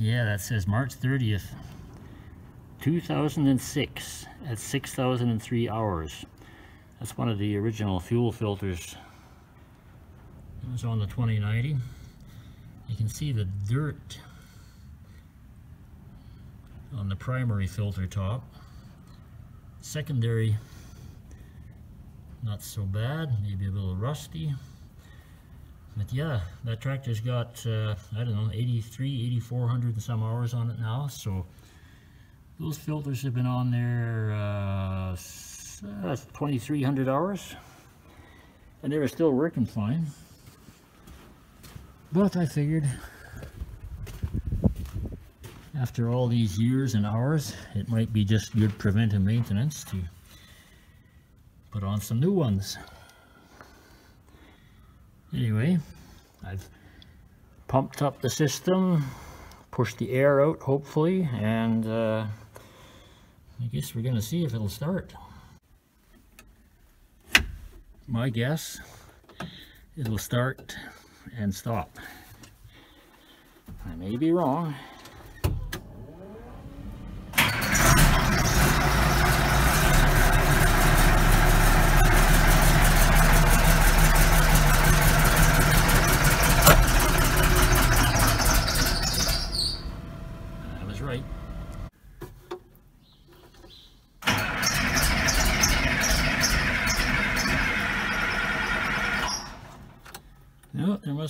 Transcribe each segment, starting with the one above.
Yeah, that says March 30th, 2006 at 6,003 hours. That's one of the original fuel filters. It was on the 2090. You can see the dirt on the primary filter top. Secondary, not so bad, maybe a little rusty. But yeah, that tractor's got, uh, I don't know, 83, 8400 and some hours on it now. So those filters have been on there uh, 2300 hours. And they were still working fine. But I figured after all these years and hours, it might be just good preventive maintenance to put on some new ones. Anyway, I've pumped up the system, pushed the air out hopefully, and uh, I guess we're going to see if it'll start. My guess, it'll start and stop. I may be wrong.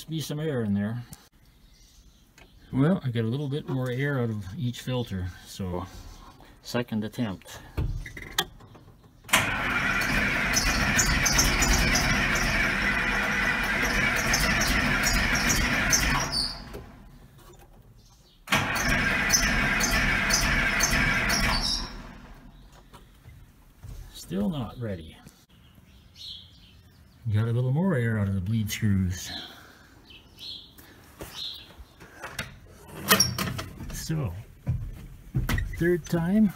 Must be some air in there. Well, I got a little bit more air out of each filter, so second attempt. Still not ready. Got a little more air out of the bleed screws. So, third time.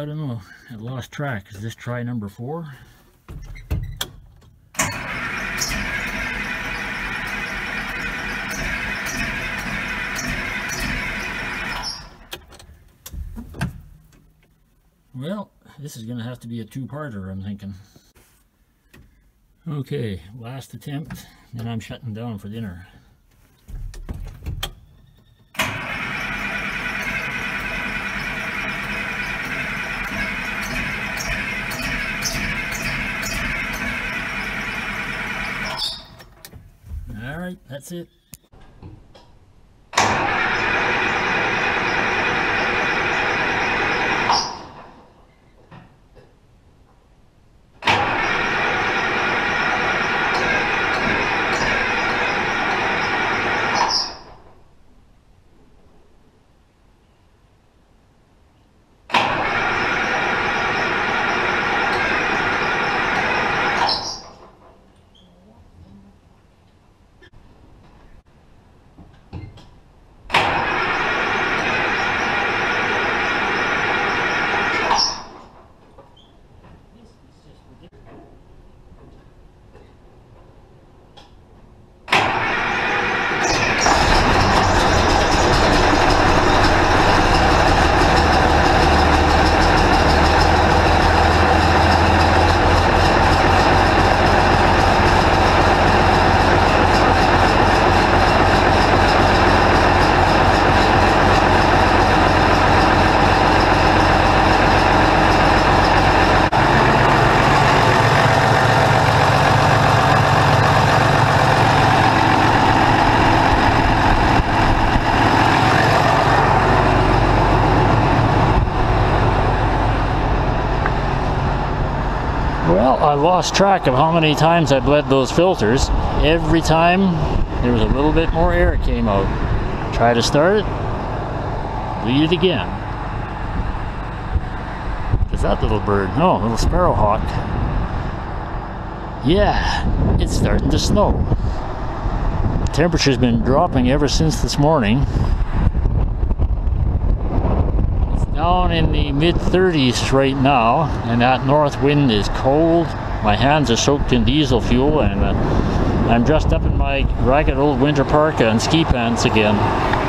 I don't know. I lost track. Is this try number four? Well, this is going to have to be a two-parter, I'm thinking. Okay, last attempt, and I'm shutting down for dinner. That's it. I lost track of how many times I bled those filters. Every time there was a little bit more air came out. Try to start it, bleed it again. Is that little bird? No, little sparrowhawk. Yeah, it's starting to snow. Temperature's been dropping ever since this morning. Down in the mid 30s right now, and that north wind is cold. My hands are soaked in diesel fuel, and uh, I'm dressed up in my ragged old winter parka and ski pants again.